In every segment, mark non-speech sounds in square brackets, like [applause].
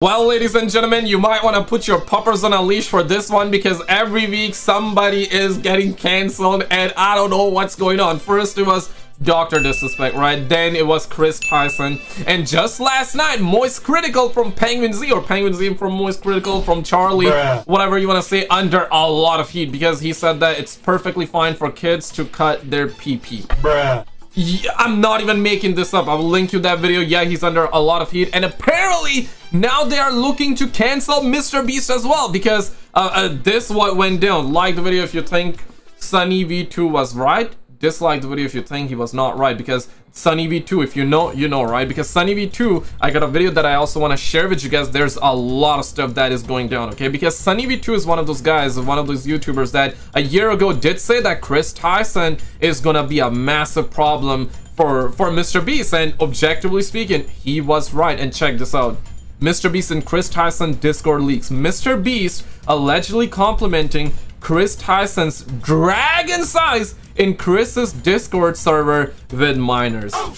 Well, ladies and gentlemen, you might want to put your puppers on a leash for this one because every week somebody is getting cancelled and I don't know what's going on. First it was Dr. Disrespect, right? Then it was Kris Tyson. And just last night, Moist Critical from Penguin Z or Penguin Z from Moist Critical from Charlie, Bruh. whatever you want to say, under a lot of heat because he said that it's perfectly fine for kids to cut their PP. Bruh. I'm not even making this up. I'll link you that video. Yeah, he's under a lot of heat. And apparently, now they are looking to cancel Mr. Beast as well because uh, uh, this what went down. Like the video if you think Sunny V2 was right dislike the video if you think he was not right because Sunny V2 if you know you know right because Sunny V2 I got a video that I also want to share with you guys there's a lot of stuff that is going down okay because Sunny V2 is one of those guys one of those YouTubers that a year ago did say that Kris Tyson is gonna be a massive problem for for Mr. Beast and objectively speaking he was right and check this out Mr. Beast and Kris Tyson Discord leaks Mr. Beast allegedly complimenting Kris Tyson's dragon size in Kris's Discord server with minors. Oh,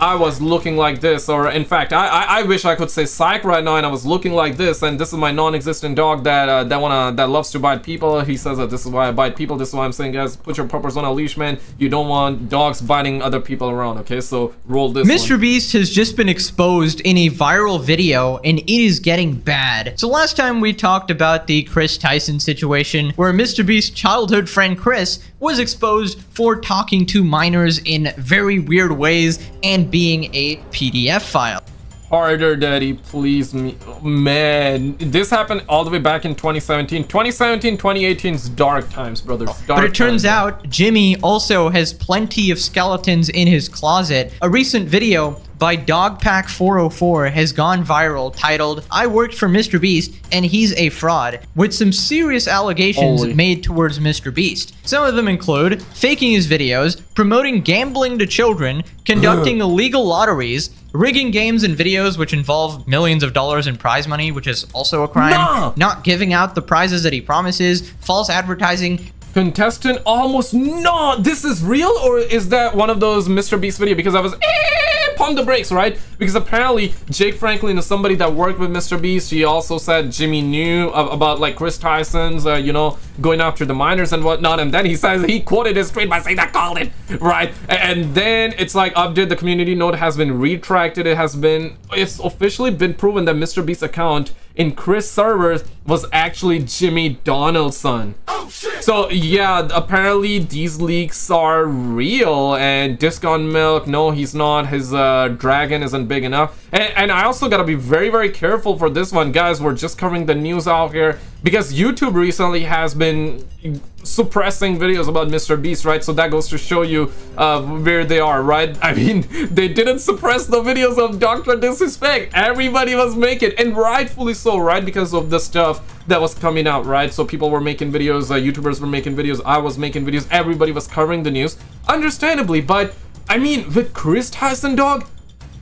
I was looking like this, or in fact, I, I, I wish I could say psych right now, and I was looking like this, and this is my non-existent dog that uh, that wanna that loves to bite people. He says that this is why I bite people. This is why I'm saying, guys, put your puppers on a leash, man. You don't want dogs biting other people around. Okay, so roll this. Mr. One. Beast has just been exposed in a viral video, and it is getting bad. So last time we talked about the Kris Tyson situation, where Mr. Beast's childhood friend Kris was exposed for talking to minors in very weird ways and being a PDF file. Harder, daddy, please me. Man, this happened all the way back in 2017. 2017, 2018 is dark times, brothers. Dark but it turns times. out Jimmy also has plenty of skeletons in his closet. A recent video by Dogpack404 has gone viral titled, I worked for Mr. Beast and he's a fraud, with some serious allegations Holy. made towards Mr. Beast. Some of them include faking his videos, promoting gambling to children, conducting illegal lotteries, rigging games and videos which involve millions of dollars in prize money, which is also a crime, no! not giving out the prizes that he promises, false advertising, Contestant almost no this is real or is that one of those Mr. Beast video because I was pump the brakes right because apparently Jake Franklin is somebody that worked with Mr. Beast he also said Jimmy knew about like Kris Tyson's uh, you know going after the miners and whatnot and then he says he quoted his tweet by saying that called it [laughs] right and then it's like update the community note has been retracted it has been it's officially been proven that Mr. Beast's account in Kris servers was actually Jimmy Donaldson. Oh, so yeah, apparently these leaks are real and Discount Milk, no he's not, his uh, dragon isn't big enough. And, and I also gotta be very very careful for this one guys, we're just covering the news out here because YouTube recently has been suppressing videos about Mr. Beast, right? So that goes to show you uh, where they are, right? [laughs] I mean, they didn't suppress the videos of Dr. Disrespect. Everybody was making, and rightfully so, right? Because of the stuff that was coming out, right? So people were making videos, uh, YouTubers were making videos, I was making videos, everybody was covering the news, understandably, but I mean, with Kris Tyson, dog,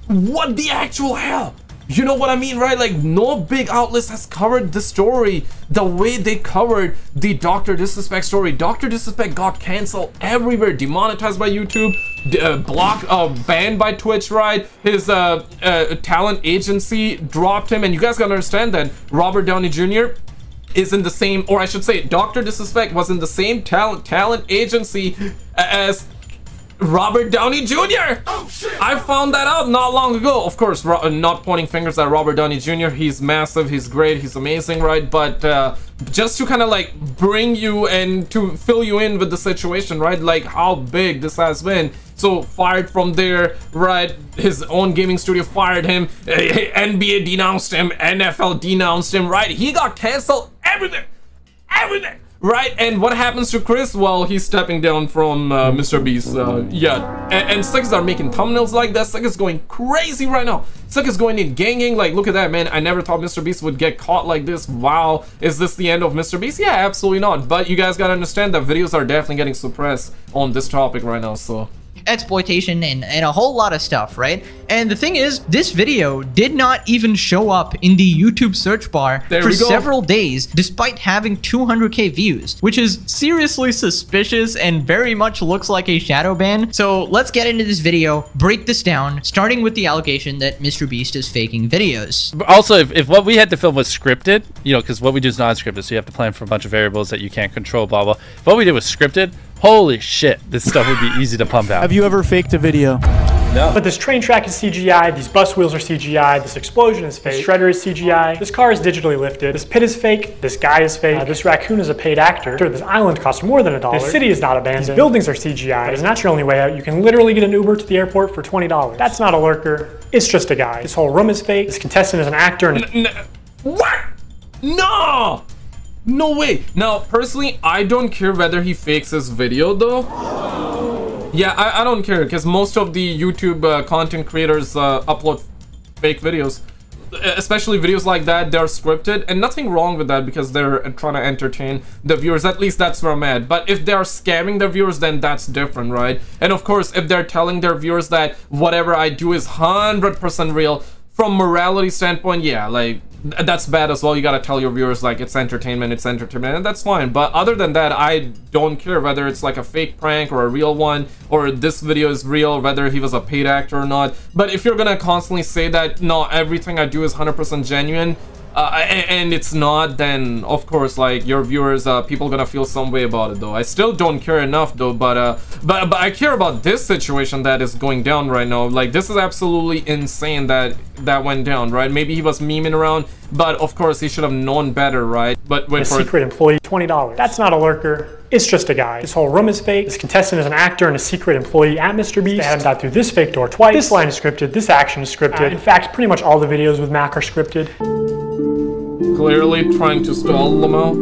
what the actual hell? You know what I mean, right? Like, no big outlets has covered the story the way they covered the Dr. Disrespect story. Dr. Disrespect got canceled everywhere, demonetized by YouTube, uh, blocked, uh, banned by Twitch, right? His uh, uh, talent agency dropped him, and you guys gotta understand that Robert Downey Jr is in the same, or I should say, Dr. Disrespect was in the same talent talent agency as Robert Downey Jr. Oh, I found that out not long ago. Of course, not pointing fingers at Robert Downey Jr. He's massive, he's great, he's amazing, right? But uh, just to kind of like bring you and to fill you in with the situation, right? Like how big this has been. So fired from there, right? His own gaming studio fired him. [laughs] NBA denounced him. NFL denounced him, right? He got canceled. Everything. Everything. Right, and what happens to Kris? Well, he's stepping down from uh, Mr. Beast. Uh, yeah, and, and Slick are making thumbnails like that. Is going crazy right now. Is going in ganging. Like, look at that, man. I never thought Mr. Beast would get caught like this. Wow, is this the end of Mr. Beast? Yeah, absolutely not. But you guys gotta understand that videos are definitely getting suppressed on this topic right now, so... exploitation, and, and a whole lot of stuff, right? And the thing is, this video did not even show up in the YouTube search bar There for several days, despite having 200k views, which is seriously suspicious and very much looks like a shadow ban. So let's get into this video, break this down, starting with the allegation that Mr. Beast is faking videos. Also, if, if what we had to film was scripted, you know, because what we do is non-scripted, so you have to plan for a bunch of variables that you can't control, blah blah. If what we did was scripted, holy shit, this stuff would be [laughs] easy to pump out. Have you ever faked a video? No. But this train track is CGI, these bus wheels are CGI, this explosion is fake, this shredder is CGI, this car is digitally lifted, this pit is fake, this guy is fake, uh, this raccoon is a paid actor, Sure, this island costs more than a dollar, this city is not abandoned, these buildings are CGI, that is not your only way out, you can literally get an Uber to the airport for $20. That's not a lurker, it's just a guy. This whole room is fake, this contestant is an actor, and N- what? No! No way. Now, personally, I don't care whether he fakes his video though. Yeah, I, I don't care because most of the YouTube uh, content creators uh, upload fake videos. Especially videos like that, they're scripted, and nothing wrong with that because they're trying to entertain the viewers. At least that's where I'm at. But if they're scamming the viewers, then that's different, right? And of course, if they're telling their viewers that whatever I do is 100% real, from morality standpoint, yeah, like that's bad as well. You gotta tell your viewers like it's entertainment, it's entertainment, and that's fine. But other than that, I don't care whether it's like a fake prank or a real one, or this video is real, whether he was a paid actor or not. But if you're gonna constantly say that no, everything I do is 100% genuine, uh, a- and it's not, then of course, like your viewers, uh, people gonna feel some way about it. Though I still don't care enough, though. But uh, but but I care about this situation that is going down right now. Like this is absolutely insane that that went down, right? Maybe he was memeing around, but of course he should have known better, right? But a for secret employee, $20. That's not a lurker. It's just a guy. This whole room is fake. This contestant is an actor and a secret employee at Mr. Beast. They had him got through this fake door twice. This line is scripted. This action is scripted. in fact, pretty much all the videos with Mac are scripted. Clearly trying to stall Lamo.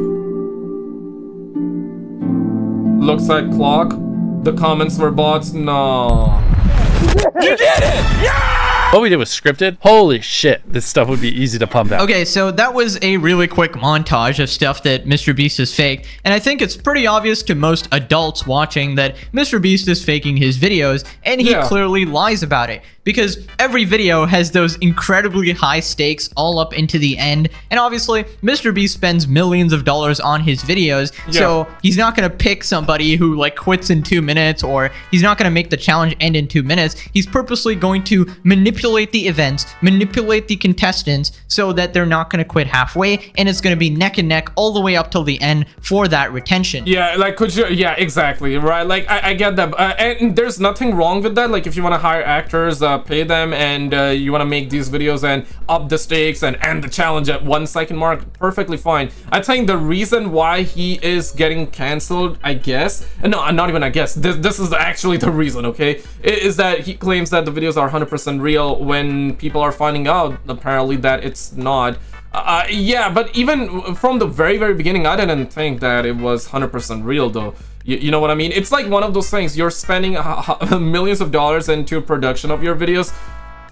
Looks like clock. The comments were bots. No. You did it! Yeah! what we did was scripted. Holy shit, this stuff would be easy to pump out. Okay, so that was a really quick montage of stuff that Mr. Beast is fake, and I think it's pretty obvious to most adults watching that Mr. Beast is faking his videos, and he Yeah. clearly lies about it. Because every video has those incredibly high stakes all up into the end, and obviously, Mr. Beast spends millions of dollars on his videos, so he's not gonna pick somebody who like quits in two minutes, or he's not gonna make the challenge end in two minutes. He's purposely going to manipulate the events, manipulate the contestants, so that they're not gonna quit halfway, and it's gonna be neck and neck all the way up till the end for that retention. Yeah, like could you? Yeah, exactly. Right. Like I, I get that, uh, and there's nothing wrong with that. Like if you want to hire actors, uh, pay them, and uh, you want to make these videos and up the stakes and end the challenge at one second mark, perfectly fine. I think the reason why he is getting canceled, I guess, no, not even I guess. This this is actually the reason. Okay, is that he claims that the videos are 100% real when people are finding out apparently that it's not. Uh, yeah, but even from the very, very beginning, I didn't think that it was 100% real, though. You, you know what I mean? It's like one of those things. You're spending millions of dollars into production of your videos.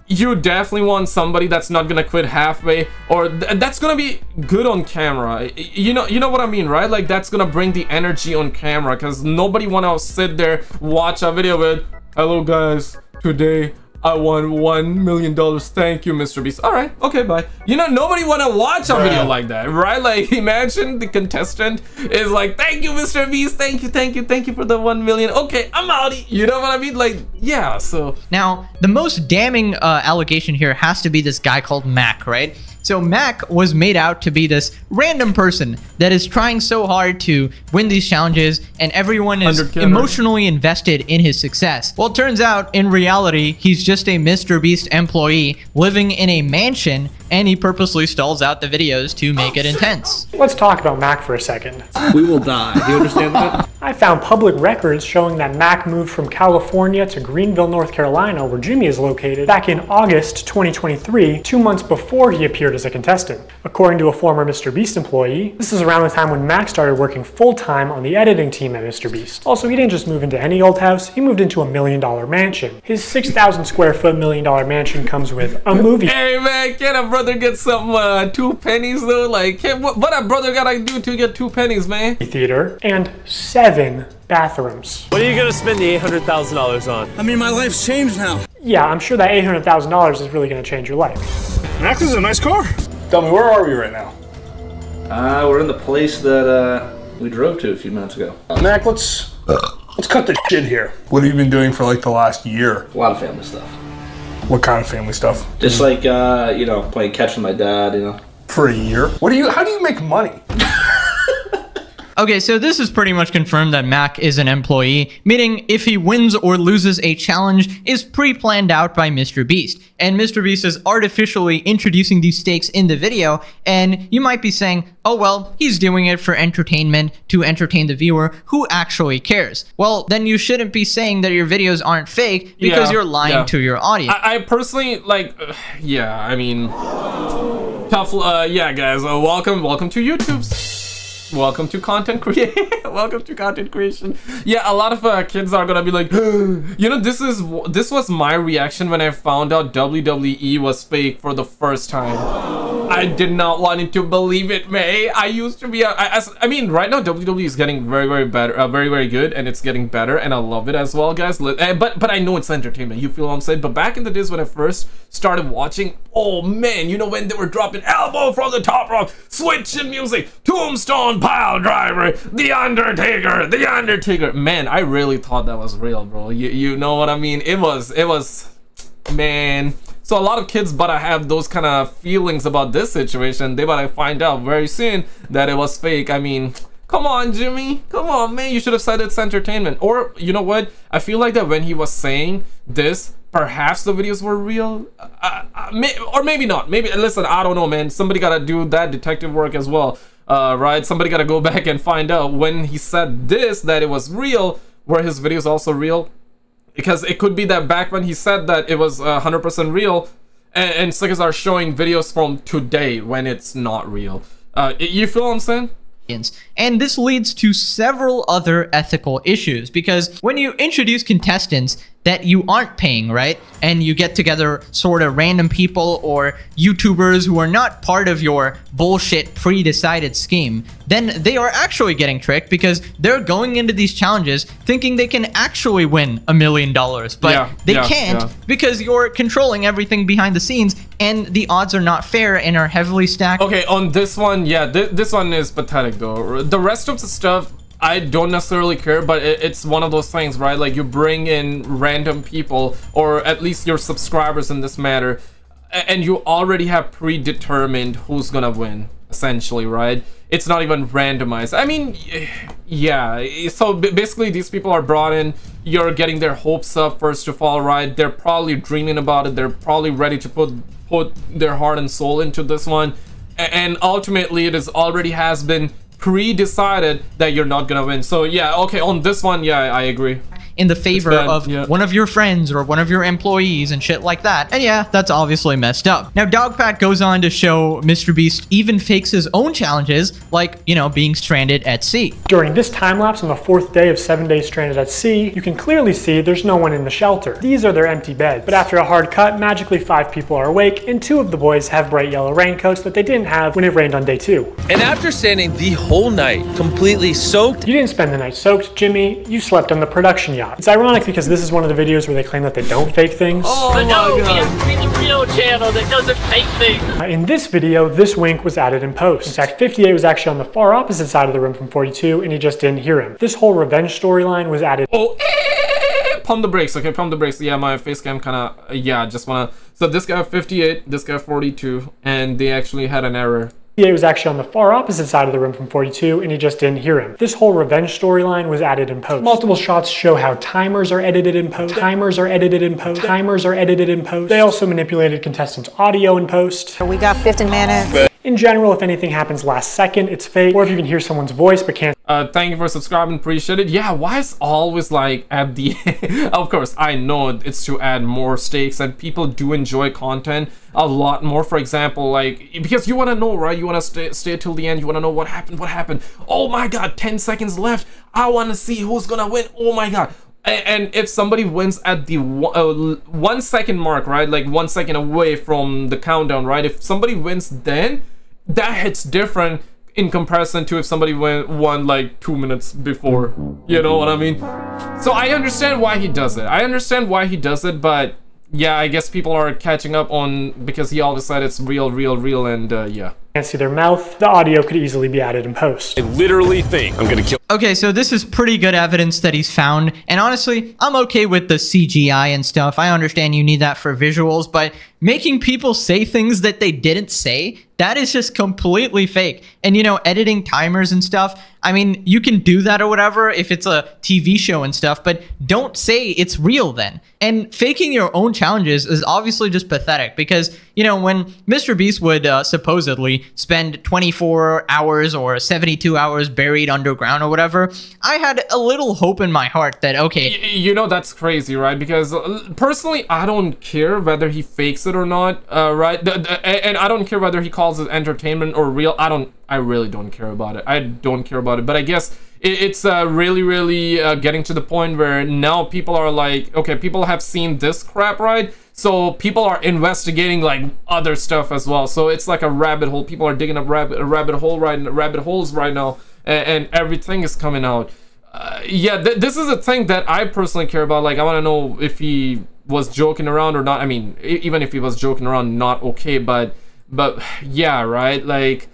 You definitely want somebody that's not gonna quit halfway, or th- that's gonna be good on camera. You know, you know what I mean, right? Like that's gonna bring the energy on camera, cause nobody wanna sit there watch a video with, "Hello guys, today I won one million dollars. Thank you, Mr. Beast. All right, okay, bye. You know, nobody wanna watch a video like that, right? Like, [laughs] imagine the contestant is like, "Thank you, Mr. Beast. Thank you, thank you, thank you for the one million. Okay, I'm out." You know what I mean? Like, yeah. So Now, the most damning uh, allegation here has to be this guy called Mac, right? So Mac was made out to be this random person that is trying so hard to win these challenges, and everyone is emotionally invested in his success. Well, it turns out, in reality, he's just a Mr. Beast employee living in a mansion, and he purposely stalls out the videos to make it intense. Let's talk about Mac for a second. We will die. Do you understand that? I found public records showing that Mac moved from California to Greenville, North Carolina, where Jimmy is located, back in August 2023, two months before he appeared as a contestant. According to a former Mr. Beast employee, this is around the time when Mac started working full time on the editing team at Mr. Beast. Also, he didn't just move into any old house, he moved into a million dollar mansion. His 6,000 square foot million dollar mansion comes with a movie Hey man, can a brother get some uh, two pennies though? Like, can, what, what a brother gotta do to get two pennies, man? theater and seven seven bathrooms. What are you gonna spend the $800,000 on? I mean, my life's changed now. Yeah, I'm sure that $800,000 is really going to change your life. Max is a nice car. Tell me, where are we right now? Uh, we're in the place that uh, we drove to a few minutes ago. Mac, let's let's cut the shit here. What have you been doing for like the last year? A lot of family stuff. What kind of family stuff? Just like, uh, you know, playing catch with my dad, you know. For a year? What do you? How do you make money? [laughs] Okay, so this is pretty much confirmed that Mac is an employee, meaning if he wins or loses a challenge is pre-planned out by Mr. Beast. And Mr. Beast is artificially introducing these stakes in the video, and you might be saying, oh well, he's doing it for entertainment, to entertain the viewer, who actually cares? Well, then you shouldn't be saying that your videos aren't fake because Yeah, you're lying yeah. to your audience. I, I personally like, uh, yeah. I mean, tough. Uh, yeah, guys. Uh, welcome, welcome to YouTube's. Welcome to content creation. [laughs] welcome to content creation. Yeah, a lot of uh, kids are gonna be like, [gasps] you know, this is this was my reaction when I found out WWE was fake for the first time. I did not want to believe it, May. I used to be. A, I, mean, right now WWE is getting very, very better, uh, very, very good, and it's getting better, and I love it as well, guys. Uh, But, but I know it's entertainment. You feel what I'm saying? But back in the days when I first started watching, oh man, you know when they were dropping elbow from the top rope, switching music, Tombstone Pile Driver, The Undertaker, The Undertaker. Man, I really thought that was real, bro. You, you know what I mean? It was, it was man so a lot of kids but i have those kind of feelings about this situation. They but i find out very soon that it was fake. I mean come on jimmy. Come on man. You should have said it's entertainment. Or you know what? I feel like that when he was saying this perhaps the videos were real. Uh, uh, may, or maybe not. Maybe listen i don't know man. Somebody gotta do that detective work as well uh, right? Somebody gotta go [laughs] back and find out when he said this that it was real. Were his videos also real because it could be that back when he said that it was uh, 100% real and, and are showing videos from today when it's not real uh, you feel what i'm saying. And this leads to several other ethical issues because when you introduce contestants that you aren't paying, right? And you get together sort of random people or YouTubers who are not part of your bullshit pre decided scheme, then they are actually getting tricked because they're going into these challenges thinking they can actually win a million dollars, but Yeah, they yeah, can't yeah. because you're controlling everything behind the scenes and the odds are not fair and are heavily stacked. Okay, on this one, yeah, th- this one is pathetic though. The rest of the stuff, I don't necessarily care, but it- it's one of those things, right? Like you bring in random people, or at least your subscribers in this matter, and you already have predetermined who's gonna win, essentially, right? It's not even randomized. I mean, [sighs] yeah. So basically, these people are brought in. You're getting their hopes up first of all, right? They're probably dreaming about it. They're probably ready to put put their heart and soul into this one and ultimately it is already has been pre-decided that you're not gonna win. So yeah okay on this one yeah i agree in the favor bad, of yeah. one of your friends or one of your employees and shit like that. And yeah, that's obviously messed up. Now, Dogpack goes on to show Mr. Beast even fakes his own challenges, like, you know, being stranded at sea. During this time lapse on the fourth day of seven days stranded at sea, you can clearly see there's no one in the shelter. These are their empty beds. But after a hard cut, magically five people are awake, and two of the boys have bright yellow raincoats that they didn't have when it rained on day two. And after standing the whole night, completely soaked, You didn't spend the night soaked, Jimmy. You slept on the production yacht. It's ironic because this is one of the videos where they claim that they don't fake things. oh no, we have the real channel that doesn't fake things. Uh, In this video, this wink was added in post. In fact, 58 was actually on the far opposite side of the room from 42, and he just didn't hear him. This whole revenge storyline was added oh eh, [laughs] pump the brakes okay pump the brakes yeah my face cam kind of yeah just wanna so this guy 58 this guy 42 and they actually had an error 58 was actually on the far opposite side of the room from 42, and he just didn't hear him. This whole revenge storyline was added in post. Multiple shots show how timers are edited in post. Timers are edited in post. Timers are edited in post. They also manipulated contestants' audio in post. We got 15 minutes. In general, if anything happens last second, it's fake. Or if you can hear someone's voice but can't uh thank you for subscribing. Appreciate it. Yeah why is always like at the [laughs] of course i know it's to add more stakes and people do enjoy content a lot more. For example like because you want to know right? You want to stay, stay till the end. You want to know what happened what happened. Oh my god 10 seconds left. I want to see who's gonna win. Oh my god. And if somebody wins at the one, uh, one second mark right? Like one second away from the countdown right? If somebody wins then that hits different in comparison to if somebody went won like two minutes before. You know what I mean? So I understand why he does it. I understand why he does it, but yeah, I guess people are catching up on because he always said it's real, real, real, and uh, yeah. Can't see their mouth. The audio could easily be added in post. I literally think I'm gonna kill. Okay, so this is pretty good evidence that he's found, and honestly, I'm okay with the CGI and stuff. I understand you need that for visuals, but making people say things that they didn't say, that is just completely fake. And you know, editing timers and stuff, I mean, you can do that or whatever if it's a TV show and stuff, but don't say it's real then. And faking your own challenges is obviously just pathetic because, you know, when Mr. Beast would uh, supposedly spend 24 hours or 72 hours buried underground or whatever, I had a little hope in my heart that, okay. Y you know, that's crazy, right? Because uh, personally, I don't care whether he fakes it or not, uh, right? The, the, and I don't care whether he calls it entertainment or real. I don't, I really don't care about it. I don't care about it. But I guess it's uh, really, really uh, getting to the point where now people are like, okay, people have seen this crap, right? So people are investigating like other stuff as well. So it's like a rabbit hole. People are digging up rabbit, rabbit hole right, rabbit holes right now, and, and everything is coming out. Uh, yeah, th this is a thing that I personally care about. Like, I want to know if he was joking around or not. I mean, even if he was joking around, not okay. But, but yeah, right. Like,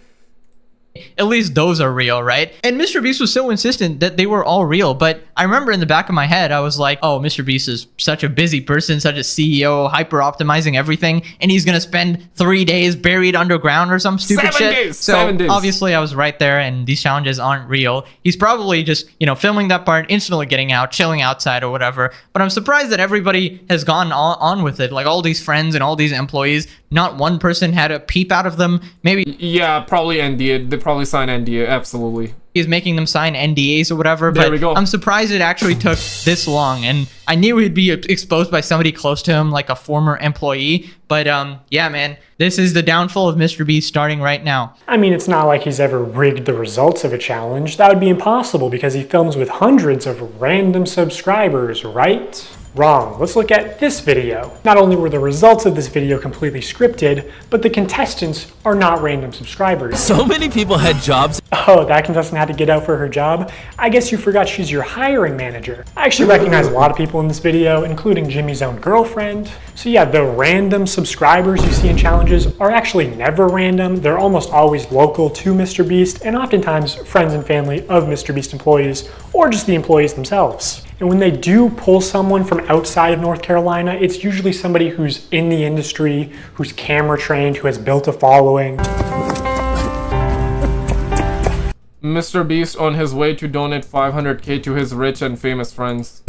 at least those are real, right? And Mr. Beast was so insistent that they were all real. But I remember in the back of my head, I was like, oh, Mr. Beast is such a busy person, such a CEO, hyper optimizing everything. And he's going to spend three days buried underground or some stupid Seven shit. Days, so seven days. obviously I was right there and these challenges aren't real. He's probably just, you know, filming that part, instantly getting out, chilling outside or whatever. But I'm surprised that everybody has gone on, on with it. Like all these friends and all these employees, not one person had a peep out of them. Maybe. Yeah, probably NDA. They probably sign NDA. Absolutely. He's making them sign NDAs or whatever. There but we go. I'm surprised it actually took this long. And I knew he'd be exposed by somebody close to him, like a former employee. But um, yeah, man, this is the downfall of Mr. Beast starting right now. I mean, it's not like he's ever rigged the results of a challenge. That would be impossible because he films with hundreds of random subscribers, right? Wrong. Let's look at this video. Not only were the results of this video completely scripted, but the contestants are not random subscribers. So many people had jobs. Oh, that contestant had to get out for her job? I guess you forgot she's your hiring manager. I actually recognize a lot of people in this video, including Jimmy's own girlfriend. So yeah, the random subscribers you see in challenges are actually never random. They're almost always local to Mr. Beast and oftentimes friends and family of Mr. Beast employees or just the employees themselves. And when they do pull someone from outside of North Carolina, it's usually somebody who's in the industry, who's camera trained, who has built a following. Mr. Beast on his way to donate 500k to his rich and famous friends.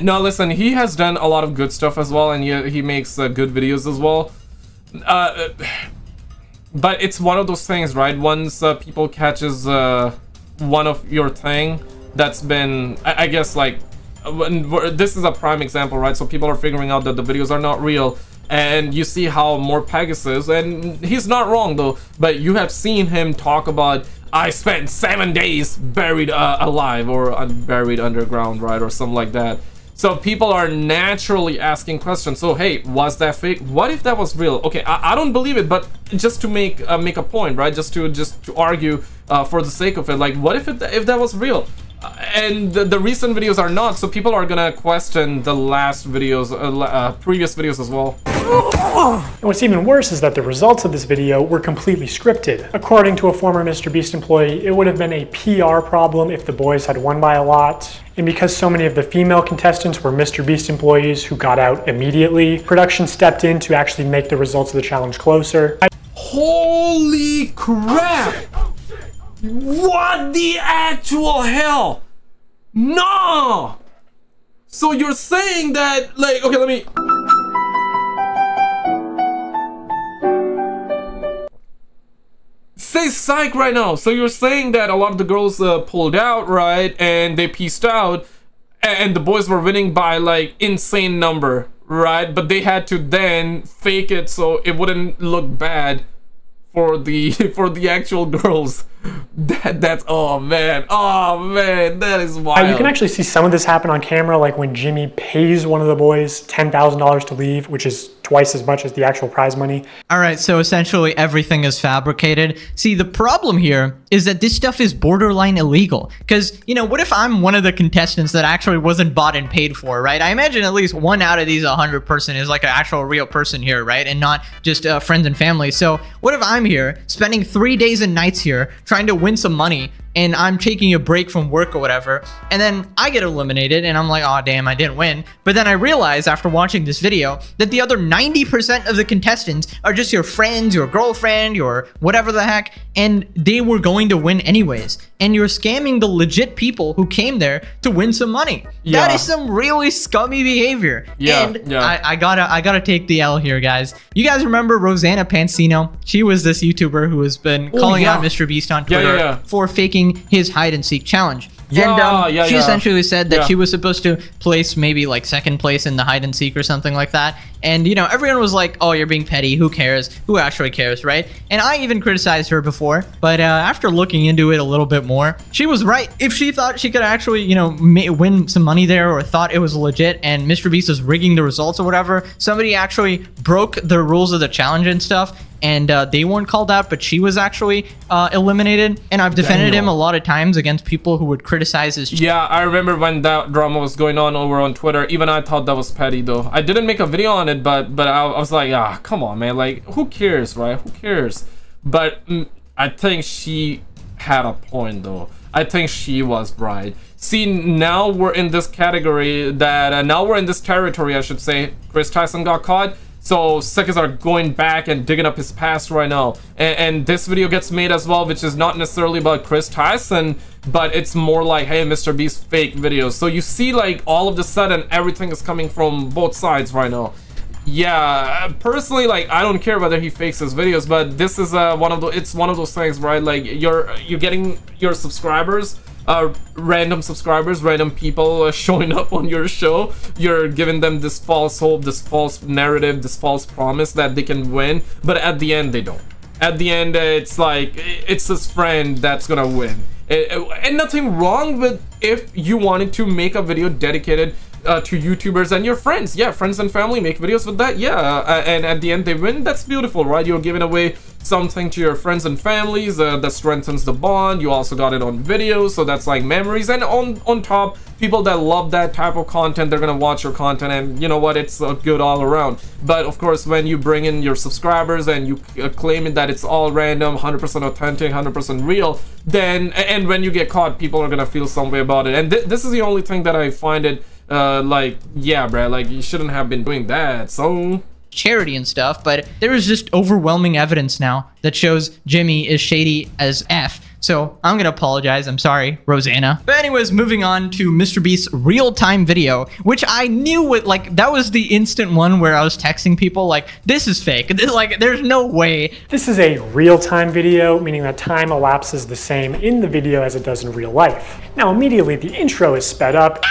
Now listen, he has done a lot of good stuff as well, and he, he makes uh, good videos as well. Uh, but it's one of those things, right? Once uh, people catches uh, one of your thing that's been, I, I guess, like, this is a prime example, right? So people are figuring out that the videos are not real, and you see how more Pegasus, and he's not wrong though, but you have seen him talk about I spent seven days buried uh, alive or buried underground, right, or something like that. So people are naturally asking questions. So hey, was that fake? What if that was real? Okay, I, I don't believe it, but just to make uh, make a point, right? Just to just to argue uh, for the sake of it. Like, what if it if that was real? Uh, and the, the recent videos are not, so people are gonna question the last videos, uh, uh, previous videos as well. And what's even worse is that the results of this video were completely scripted. According to a former Mr. Beast employee, it would have been a PR problem if the boys had won by a lot. And because so many of the female contestants were Mr. Beast employees who got out immediately, production stepped in to actually make the results of the challenge closer. Holy crap! What the actual hell? No! So you're saying that, like, okay, let me... Say psych right now. So you're saying that a lot of the girls uh, pulled out, right? And they pieced out, and the boys were winning by, like, insane number, right? But they had to then fake it so it wouldn't look bad for the [laughs] for the actual girls. [laughs] That that's oh man, oh man, that is wild. Uh, you can actually see some of this happen on camera, like when Jimmy pays one of the boys ten thousand dollars to leave, which is twice as much as the actual prize money. All right, so essentially everything is fabricated. See, the problem here is that this stuff is borderline illegal. Because, you know, what if I'm one of the contestants that actually wasn't bought and paid for, right? I imagine at least one out of these 100 person is like an actual real person here, right? And not just uh, friends and family. So what if I'm here spending three days and nights here trying to win some money and I'm taking a break from work or whatever, and then I get eliminated and I'm like, oh damn, I didn't win. But then I realize after watching this video that the other 90% of the contestants are just your friends, your girlfriend, your whatever the heck, and they were going to win anyways. And you're scamming the legit people who came there to win some money. Yeah. That is some really scummy behavior. Yeah, and yeah. I, I gotta I gotta take the L here, guys. You guys remember Rosanna Pansino? She was this YouTuber who has been Oh, calling yeah. out Mr. Beast on Twitter yeah. for faking his hide and seek challenge. And yeah, she yeah. essentially said that Yeah. she was supposed to place maybe like second place in the hide and seek or something like that. And you know, everyone was like, "Oh, you're being petty. Who cares? Who actually cares, right?" And I even criticized her before, but uh, after looking into it a little bit more, she was right. If she thought she could actually, you know, win some money there, or thought it was legit, and Mr. Beast was rigging the results or whatever, somebody actually broke the rules of the challenge and stuff. And uh, they weren't called out, but she was actually uh, eliminated. And I've defended him a lot of times against people who would criticize his Yeah, I remember when that drama was going on over on Twitter. Even I thought that was petty, though. I didn't make a video on it, but but I, I was like, ah, come on, man. Like, who cares, right? Who cares? But mm, I think she had a point, though. I think she was right. See, now we're in this category that uh, now we're in this territory, I should say. Kris Tyson got caught. So Seconds are going back and digging up his past right now. And, and this video gets made as well, which is not necessarily about Kris Tyson, but it's more like, hey, Mr. Beast fake videos. So you see like all of the sudden everything is coming from both sides right now. Yeah, personally, like I don't care whether he fakes his videos, but this is uh, one of the it's one of those things, right? Like you're you're getting your subscribers, uh, random subscribers, random people uh, [laughs] showing up on your show. You're giving them this false hope, this false narrative, this false promise that they can win, but at the end they don't. At the end, uh, it's like it's this friend that's gonna win. Uh, uh, and nothing wrong with if you wanted to make a video dedicated uh, to YouTubers and your friends. Yeah, friends and family make videos with that. Yeah, uh, and at the end they win. That's beautiful, right? You're giving away something to your friends and families uh, that strengthens the bond. You also got it on video, so that's like memories. And on on top, people that love that type of content, they're gonna watch your content, and you know what? It's uh, good all around. But of course, when you bring in your subscribers and you uh, claim it that it's all random, 100% authentic, 100% real, then and when you get caught, people are gonna feel some way about it. And th this is the only thing that I find it uh, like, yeah, bruh, like you shouldn't have been doing that. So charity and stuff, but there is just overwhelming evidence now that shows Jimmy is shady as F. So I'm gonna apologize. I'm sorry, Rosanna. But anyways, moving on to Mr. Beast's real-time video, which I knew it like that was the instant one where I was texting people like, "This is fake." [laughs] This, like, there's no way. This is a real-time video, meaning that time elapses the same in the video as it does in real life. Now, immediately the intro is sped up,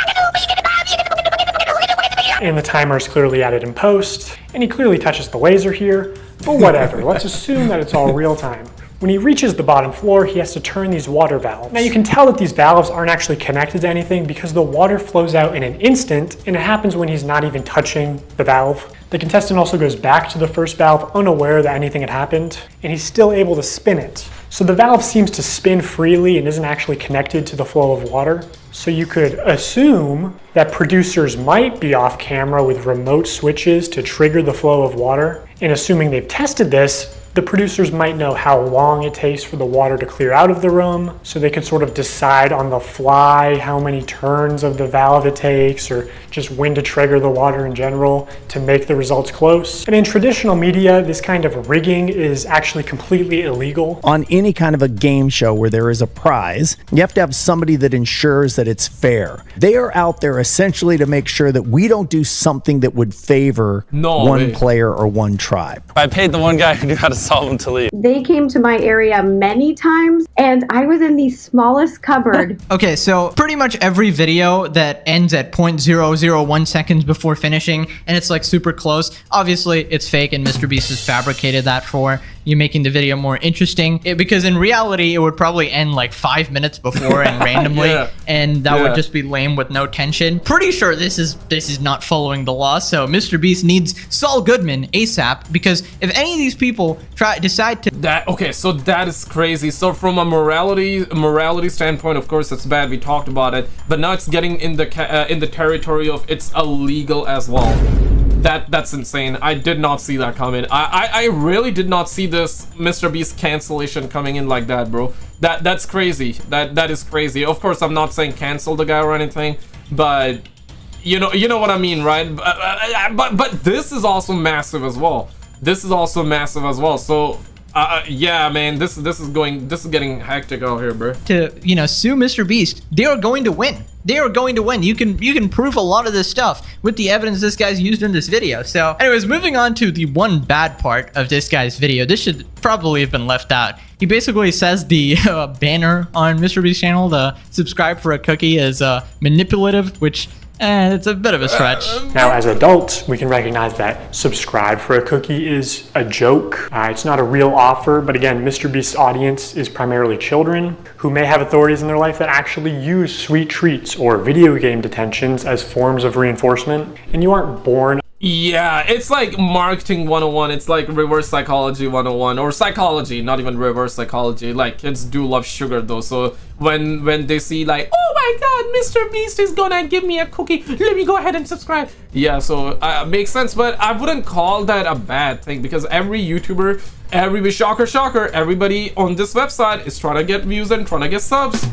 and the timer is clearly added in post, and he clearly touches the laser here, but whatever, let's [laughs] assume that it's all real time. When he reaches the bottom floor, he has to turn these water valves. Now you can tell that these valves aren't actually connected to anything because the water flows out in an instant, and it happens when he's not even touching the valve. The contestant also goes back to the first valve unaware that anything had happened, and he's still able to spin it. So the valve seems to spin freely and isn't actually connected to the flow of water. So you could assume that producers might be off camera with remote switches to trigger the flow of water. And assuming they've tested this, the producers might know how long it takes for the water to clear out of the room, so they can sort of decide on the fly how many turns of the valve it takes, or just when to trigger the water in general to make the results close. And in traditional media, this kind of rigging is actually completely illegal. On any kind of a game show where there is a prize, you have to have somebody that ensures that it's fair. They are out there essentially to make sure that we don't do something that would favor No one way. player or one tribe. I paid the one guy who knew how to solve them to leave. They came to my area many times, and I was in the smallest cupboard. [laughs] Okay, so pretty much every video that ends at 0.001 seconds before finishing and it's like super close, obviously it's fake and Mr. Beast has fabricated that for, you making the video more interesting. It- because in reality, it would probably end like five minutes before and [laughs] randomly, Yeah. and that Yeah. would just be lame with no tension. Pretty sure this is this is not following the law. So Mr. Beast needs Saul Goodman ASAP because if any of these people try decide to That okay, so that is crazy. So from a morality morality standpoint, of course, it's bad. We talked about it, but now it's getting in the uh, in the territory of it's illegal as well. That that's insane. I did not see that coming. I, I I really did not see this Mr. Beast cancellation coming in like that, bro. That that's crazy. That that is crazy. Of course, I'm not saying cancel the guy or anything, but you know you know what I mean, right? But but, but this is also massive as well. This is also massive as well. So uh, yeah, man, this this is going this is getting hectic out here, bro. to you know sue Mr. Beast, they are going to win. They are going to win. You can you can prove a lot of this stuff with the evidence this guy's used in this video. So, anyways, moving on to the one bad part of this guy's video. This should probably have been left out. He basically says the [laughs] uh, banner on Mr. Beast's channel, the subscribe for a cookie, is uh, manipulative, which eh, it's a bit of a stretch. Now, as adults, we can recognize that subscribe for a cookie is a joke. Uh, it's not a real offer, but again, Mr. Beast's audience is primarily children who may have authorities in their life that actually use sweet treats or video game detentions as forms of reinforcement, and you aren't born Yeah, it's like marketing 101. It's like reverse psychology 101 or psychology, not even reverse psychology. Like kids do love sugar though. So when when they see like, "Oh my god, Mr. Beast is going to give me a cookie. Let me go ahead and subscribe." Yeah, so uh, makes sense, but I wouldn't call that a bad thing because every YouTuber, every shocker shocker, everybody on this website is trying to get views and trying to get subs.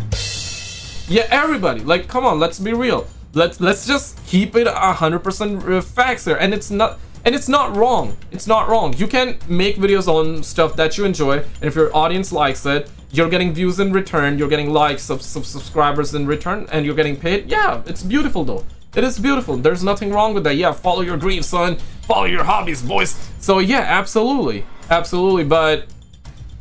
Yeah, everybody. Like, come on, let's be real. Let's let's just keep it a hundred percent uh, facts here, and it's not and it's not wrong. It's not wrong. You can make videos on stuff that you enjoy, and if your audience likes it, you're getting views in return, you're getting likes, sub, sub subscribers in return, and you're getting paid. Yeah, it's beautiful though. It is beautiful. There's nothing wrong with that. Yeah, follow your dreams, son. Follow your hobbies, boys. So yeah, absolutely, absolutely. But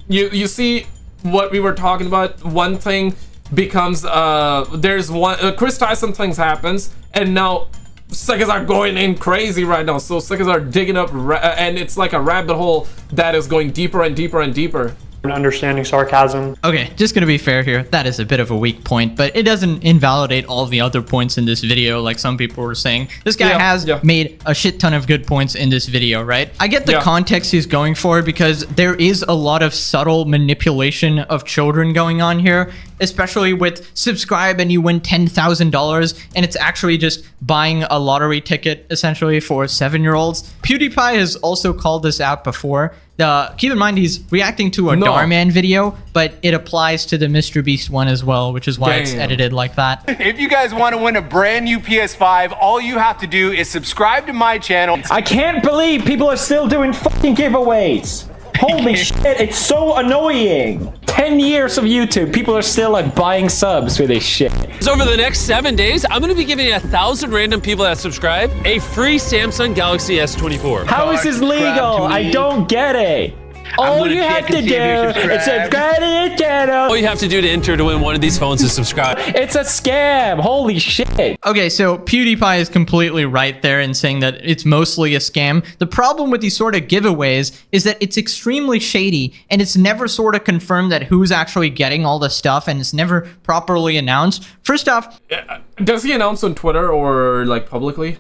you you see what we were talking about one thing becomes uh there's one uh, kris tyson things happens and now seconds are going in crazy right now. So seconds are digging up uh, and it's like a rabbit hole that is going deeper and deeper and deeper understanding sarcasm. Okay, just gonna be fair here. That is a bit of a weak point, but it doesn't invalidate all the other points in this video, like some people were saying. This guy Yeah, has yeah. made a shit ton of good points in this video, right? I get the Yeah. context he's going for because there is a lot of subtle manipulation of children going on here, especially with subscribe and you win $10,000, and it's actually just buying a lottery ticket essentially for seven year olds. PewDiePie has also called this out before. Uh, keep in mind he's reacting to a No. Darman video, but it applies to the Mr. Beast one as well, which is why it's edited like that. If you guys want to win a brand new PS5, all you have to do is subscribe to my channel. I can't believe people are still doing fucking giveaways. Holy [laughs] shit, it's so annoying. 10 years of YouTube, people are still like buying subs for this shit. So over the next seven days, I'm gonna be giving a thousand random people that subscribe a free Samsung Galaxy S24. How is this legal? I don't get it. All gonna you check have to and do see if you're is subscribe to the channel. All you have to do to enter to win one of these phones is subscribe. It's a scam. Holy shit. Okay, so PewDiePie is completely right there in saying that it's mostly a scam. The problem with these sort of giveaways is that it's extremely shady and it's never sort of confirmed that who's actually getting all the stuff and it's never properly announced. First off, uh, does he announce on twitter or like publicly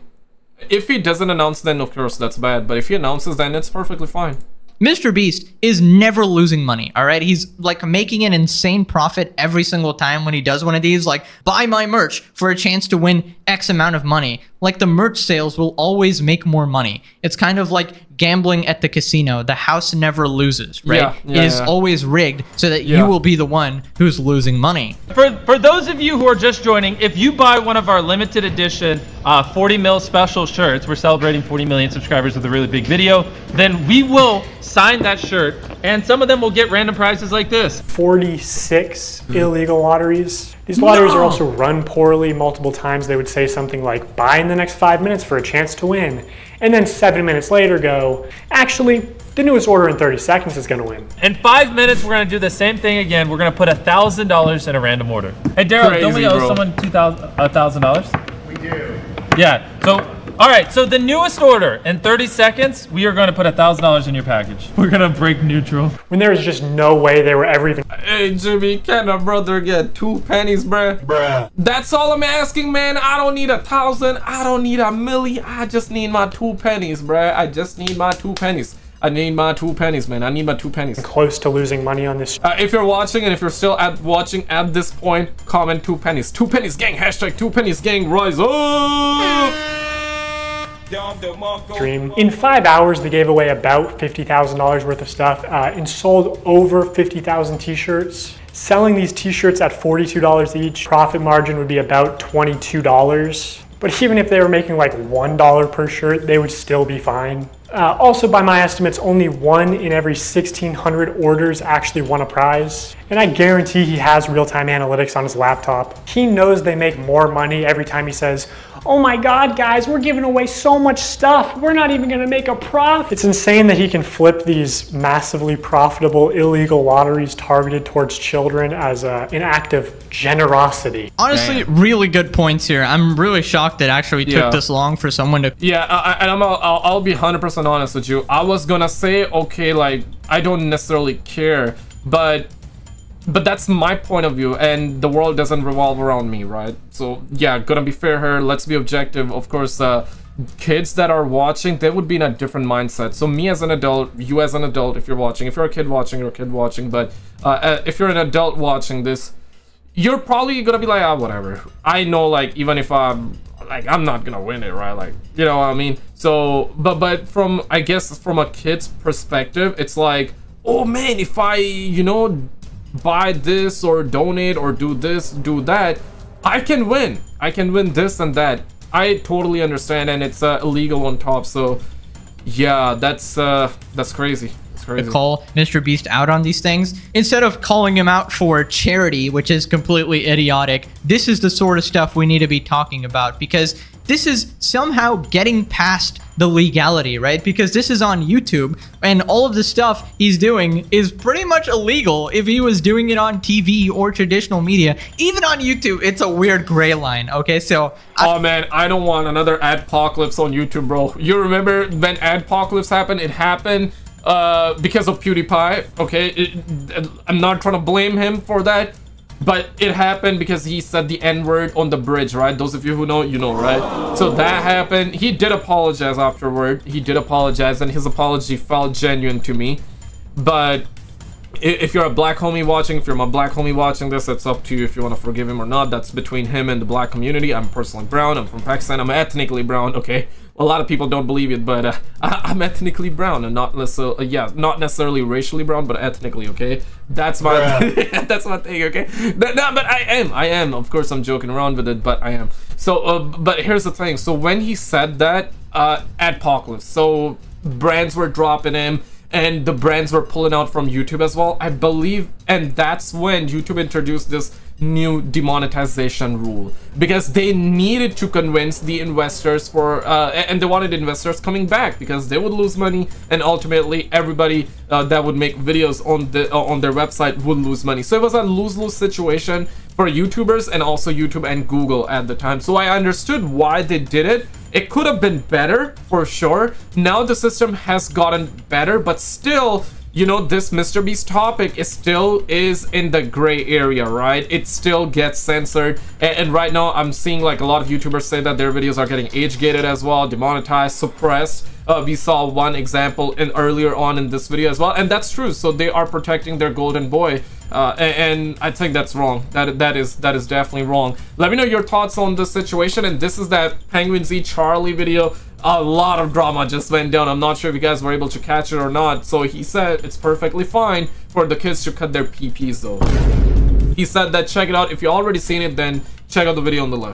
if he doesn't announce then of course that's bad but if he announces then it's perfectly fine Mr. Beast is never losing money, all right? He's like making an insane profit every single time when he does one of these, like buy my merch for a chance to win X amount of money. Like the merch sales will always make more money. It's kind of like gambling at the casino. The house never loses, right? Yeah, yeah, it is yeah. always rigged so that Yeah. you will be the one who's losing money. For, for those of you who are just joining, if you buy one of our limited edition uh, 40 mil special shirts, we're celebrating 40 million subscribers with a really big video, then we will sign that shirt, and some of them will get random prizes like this. 46 illegal lotteries. These lotteries are also run poorly multiple times. They would say something like, buy in the next five minutes for a chance to win. And then seven minutes later go, actually, the newest order in 30 seconds is going to win. In five minutes, we're gonna do the same thing again. We're gonna put a thousand dollars in a random order. Hey, Daryl, don't we owe bro. someone two thousand thousand dollars? We do. Yeah. So All right, so the newest order in 30 seconds, we are going to put a thousand dollars in your package. We're gonna break neutral. When there was just no way they were ever even. Hey Jimmy, can a brother get two pennies, bruh? Bruh. That's all I'm asking, man. I don't need a thousand. I don't need a milli. I just need my two pennies, bruh. I just need my two pennies. I need my two pennies, man. I need my two pennies. Close to losing money on this. Uh, if you're watching and if you're still at watching at this point, comment two pennies. Two pennies gang. Hashtag two pennies gang. Rise up. Dream. In five hours, they gave away about $50,000 worth of stuff uh, and sold over 50,000 t-shirts. Selling these t-shirts at $42 each, profit margin would be about $22. But even if they were making like $1 per shirt, they would still be fine. Uh, also, by my estimates, only one in every 1,600 orders actually won a prize. And I guarantee he has real-time analytics on his laptop. He knows they make more money every time he says, oh my God, guys, we're giving away so much stuff. We're not even gonna make a profit. It's insane that he can flip these massively profitable illegal lotteries targeted towards children as a, an act of generosity. Honestly, really good points here. I'm really shocked that actually took Yeah. this long for someone to. Yeah, I, I- and I'm, I'll, I'll be 100% honest with you. I was gonna say, okay, like, I don't necessarily care, but but that's my point of view, and the world doesn't revolve around me, right? So, yeah, gonna be fair here, let's be objective. Of course, uh, kids that are watching, they would be in a different mindset. So me as an adult, you as an adult, if you're watching, if you're a kid watching, you're a kid watching, but uh, uh, if you're an adult watching this, you're probably gonna be like, ah, whatever. I know, like, even if I'm, like, I'm not gonna win it, right? Like, you know what I mean? So, but, but from, I guess, from a kid's perspective, it's like, oh man, if I, you know, buy this or donate or do this, do that, I can win. I can win this and that. I totally understand, and it's uh, illegal on top, so, yeah, that's, uh, that's crazy. Crazy. to call Mr. Beast out on these things. Instead of calling him out for charity, which is completely idiotic, this is the sort of stuff we need to be talking about because this is somehow getting past the legality, right? Because this is on YouTube and all of the stuff he's doing is pretty much illegal if he was doing it on TV or traditional media. Even on YouTube, it's a weird gray line, okay? So oh man, I don't want another adpocalypse on YouTube, bro. You remember when adpocalypse happened? It happened uh, because of PewDiePie. Okay, it, I'm not trying to blame him for that, but it happened because he said the N-word on the bridge, right? Those of you who know, you know, right? So that happened. He did apologize afterward. He did apologize, and his apology felt genuine to me. But if you're a black homie watching, if you're my black homie watching this, it's up to you if you want to forgive him or not. That's between him and the black community. I'm personally brown. I'm from Pakistan. I'm ethnically brown. Okay, a lot of people don't believe it, but uh, I- [laughs] I'm ethnically brown and not necessarily, yeah, not necessarily racially brown, but ethnically. Okay, that's my [laughs] that's my thing. Okay, But- no, but I am, I am. Of course, I'm joking around with it, but I am. So, uh, but here's the thing. So when he said that, uh, adpocalypse. So brands were dropping him and the brands were pulling out from YouTube as well, I believe, and that's when YouTube introduced this new demonetization rule. Because they needed to convince the investors for uh, and they wanted investors coming back because they would lose money and ultimately everybody uh, that would make videos on the uh, on their website would lose money. So it was a lose-lose situation for YouTubers and also YouTube and Google at the time. So I understood why they did it it could have been better for sure. Now the system has gotten better but still you know this mr beast topic is still is in the gray area right? It still gets censored. And, and right now i'm seeing like a lot of youtubers say that their videos are getting age gated as well demonetized suppressed. Uh, we saw one example in earlier on in this video as well and that's true. So they are protecting their golden boy uh, and, I think that's wrong. That that is that is definitely wrong. Let me know your thoughts on this situation. And this is that Penguin Z Charlie video. A lot of drama just went down. I'm not sure if you guys were able to catch it or not. So he said it's perfectly fine for the kids to cut their PPs though. He said that check it out. If you already seen it, then check out the video on the left.